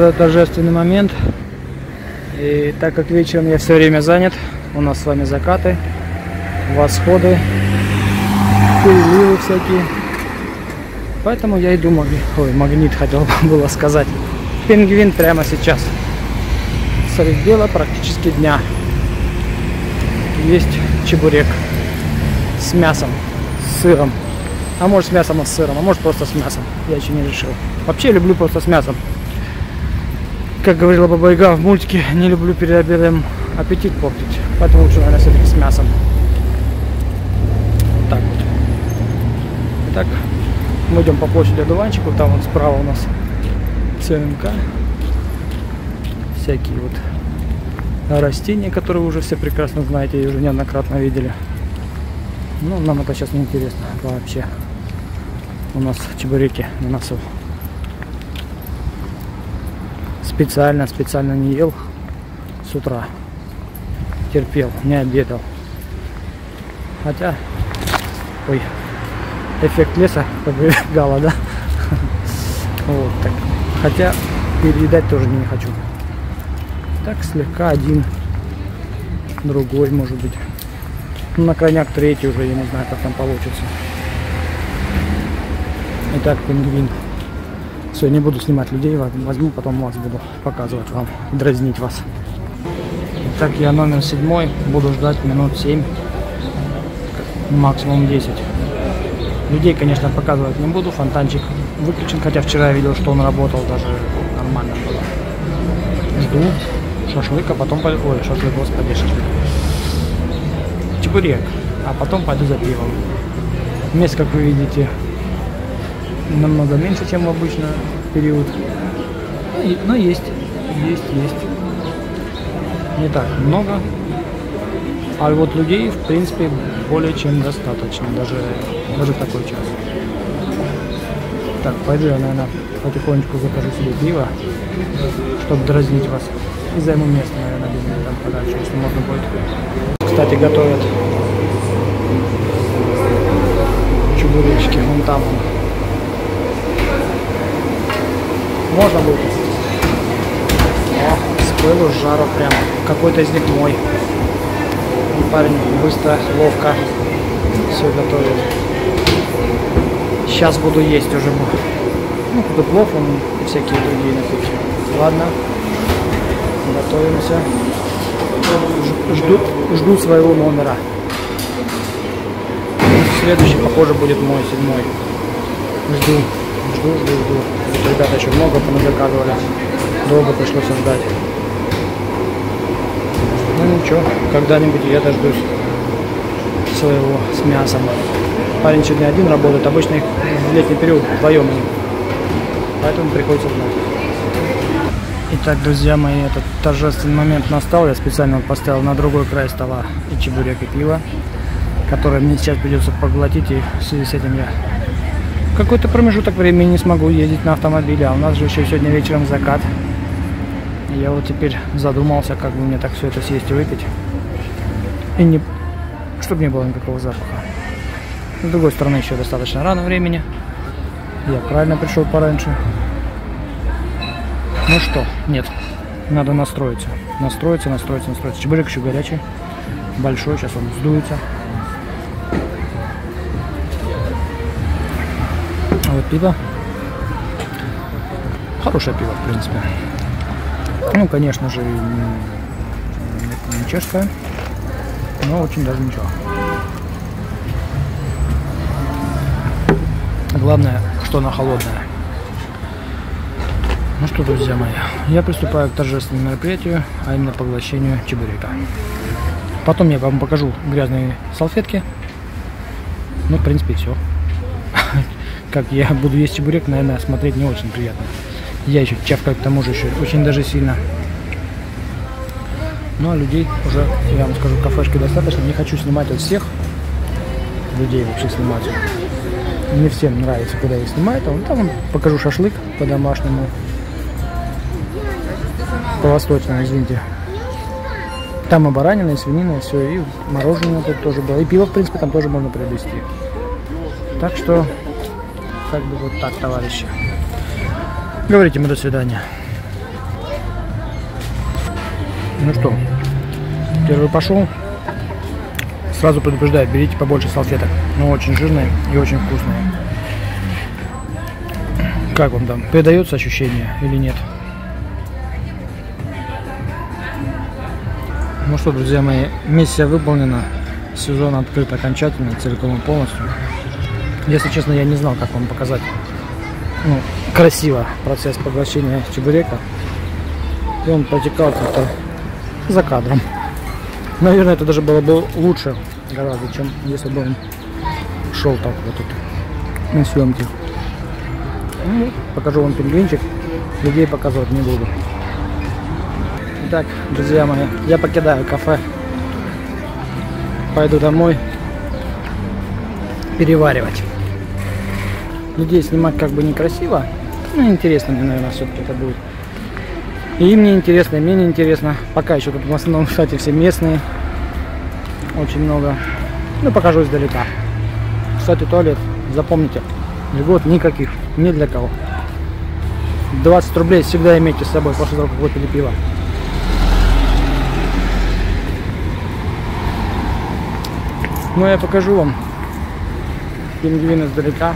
Это торжественный момент. И так как вечером я все время занят, у нас с вами закаты, восходы, переливы всякие. Поэтому я иду магнит. Ой, магнит хотел было сказать. Пингвин прямо сейчас. Средь дела практически дня. Есть чебурек с мясом, с сыром. А может с мясом и с сыром, а может просто с мясом. Я еще не решил. Вообще люблю просто с мясом. Как говорила Баба Яга в мультике, не люблю перед обедом аппетит портить. Поэтому лучше, наверное, все-таки с мясом. Так вот. Итак, мы идем по площади одуванчиков. Там вот справа у нас ЦМК. Всякие вот растения, которые вы уже все прекрасно знаете и уже неоднократно видели. Ну, нам это сейчас не интересно вообще. У нас чебуреки на носу. Специально, специально не ел с утра. Терпел, не обедал. Хотя, ой, эффект леса побегала, да? Вот так. Хотя переедать тоже не хочу. Так слегка один, другой может быть. Ну, на крайняк третий уже, я не знаю, как там получится. Итак, пингвин. Не буду снимать людей, возьму, потом вас буду показывать вам, дразнить вас. Итак, я номер седьмой, буду ждать минут 7, максимум 10. Людей, конечно, показывать не буду, фонтанчик выключен, хотя вчера я видел, что он работал, даже нормально было. Жду шашлык, а потом... Ой, шашлык, господи, шашлык. Чебурек, а потом пойду за пивом. Мест, как вы видите, намного меньше, чем в обычный период. Но, но есть, есть, есть. Не так много. А вот людей, в принципе, более чем достаточно, даже, даже такой час. Так, пойду я, наверное, потихонечку закажу себе пиво, чтобы дразнить вас. И займу место, наверное, где-нибудь там подальше, если можно будет. Кстати, готовят чебуречки, вон там. Можно будет? О, с пылу, с жару прям. Какой-то из них мой. И парень быстро, ловко все готовит. Сейчас буду есть уже. Ну, буду плов, он и всякие другие напитки. Ладно, готовимся. Жду, жду своего номера. Следующий, похоже, будет мой седьмой. Жду, жду, жду, жду. Вот ребята еще много поназаказывали. Долго пришлось ждать. Ну ничего, когда-нибудь я дождусь своего с мясом. Парень сегодня один работает, обычно их в летний период вдвоем. Поэтому приходится ждать. Итак, друзья мои, этот торжественный момент настал. Я специально поставил на другой край стола и чебурек, и пиво, которое мне сейчас придется поглотить, и в связи с этим я какой-то промежуток времени не смогу ездить на автомобиле, а у нас же еще сегодня вечером закат. Я вот теперь задумался, как бы мне так все это съесть и выпить. И не... чтобы не было никакого запаха. С другой стороны, еще достаточно рано времени. Я правильно пришел пораньше. Ну что, нет, надо настроиться. Настроиться, настроиться, настроиться. Чебурек еще горячий, большой, сейчас он сдуется. Пиво. Хорошее пиво, в принципе. Ну, конечно же, не, не чешское, но очень даже ничего. Главное, что она холодная. Ну что, друзья мои, я приступаю к торжественному мероприятию, а именно поглощению чебурека. Потом я вам покажу грязные салфетки. Ну, в принципе, все. Как я буду есть чебурек, наверное, смотреть не очень приятно. Я еще чавкаю к тому же еще очень даже сильно. Ну, а людей уже, я вам скажу, кафешки достаточно. Не хочу снимать от всех людей вообще снимать. Не всем нравится, когда я снимаю. Там, там покажу шашлык по-домашнему. По-восточному, извините. Там и баранина, и свинина, и все. И мороженое тут тоже было. И пиво, в принципе, там тоже можно приобрести. Так что, как бы вот так, товарищи. Говорите мы до свидания. Ну что, первый пошел. Сразу предупреждаю, берите побольше салфеток. Но очень жирные и очень вкусные. Как вам там? Передается ощущение или нет? Ну что, друзья мои, миссия выполнена. Сезон открыт окончательно, целиком и полностью. Если честно, я не знал, как вам показать ну, красиво процесс поглощения чебурека. И он протекал как-то за кадром. Наверное, это даже было бы лучше гораздо, чем если бы он шел так вот тут на съемке. Ну, покажу вам пингвинчик. Людей показывать не буду. Итак, друзья мои, я покидаю кафе. Пойду домой переваривать. Людей снимать как бы некрасиво. Ну, интересно мне, наверное, все-таки это будет. И мне интересно, и мне не интересно. Пока еще тут в основном, кстати, все местные. Очень много. Ну, покажу издалека. Кстати, туалет, запомните, льгот никаких, ни для кого. 20 рублей всегда имейте с собой после того, как выпили пиво. Ну, я покажу вам пингвин издалека.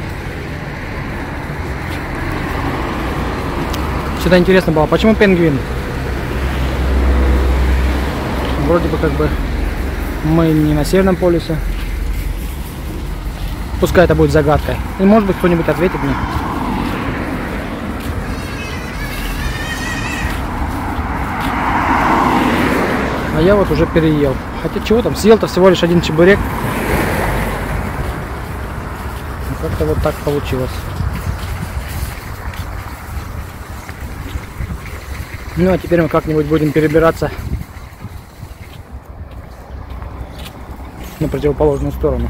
Всегда интересно было, почему пингвин? Вроде бы как бы мы не на Северном полюсе. Пускай это будет загадкой. И может быть кто-нибудь ответит мне. А я вот уже переел. Хотя чего там, съел-то всего лишь один чебурек. Ну, как-то вот так получилось. Ну а теперь мы как-нибудь будем перебираться на противоположную сторону.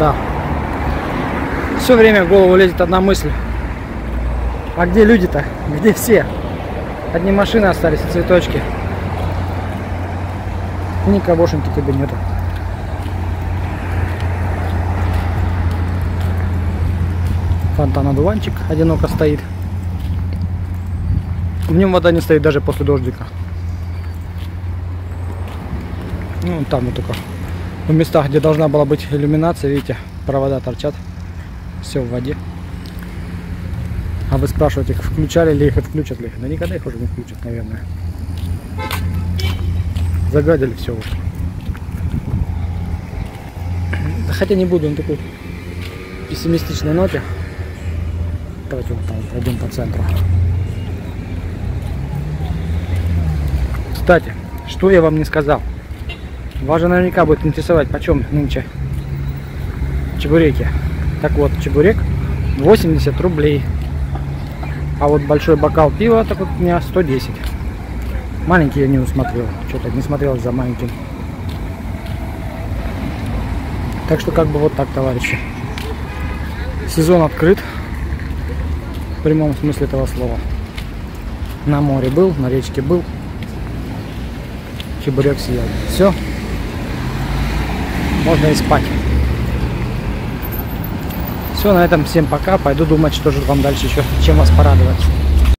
Да. Все время в голову лезет одна мысль. А где люди-то? Где все? Одни машины остались цветочки. Никогошеньки тебе нету. Фонтан-одуванчик одиноко стоит. В нем вода не стоит даже после дождика. Ну, там вот только в местах, где должна была быть иллюминация, видите, провода торчат. Все в воде. А вы спрашиваете, включали ли их, отключат ли их? Да никогда их уже не включат, наверное. Загадили все уже. Хотя не буду на такой пессимистичной ноте. Давайте вот там пройдем по центру. Кстати, что я вам не сказал. Вас же наверняка будет интересовать, почем нынче чебуреки. Так вот, чебурек 80 рублей. А вот большой бокал пива, так вот у меня 110. Маленький я не усмотрел. Что-то не смотрел за маленьким. Так что как бы вот так, товарищи. Сезон открыт прямом смысле этого слова. На море был, на речке был. Чебурек съел. Все. Можно и спать. Все, на этом всем пока. Пойду думать, что же вам дальше еще, чем вас порадовать.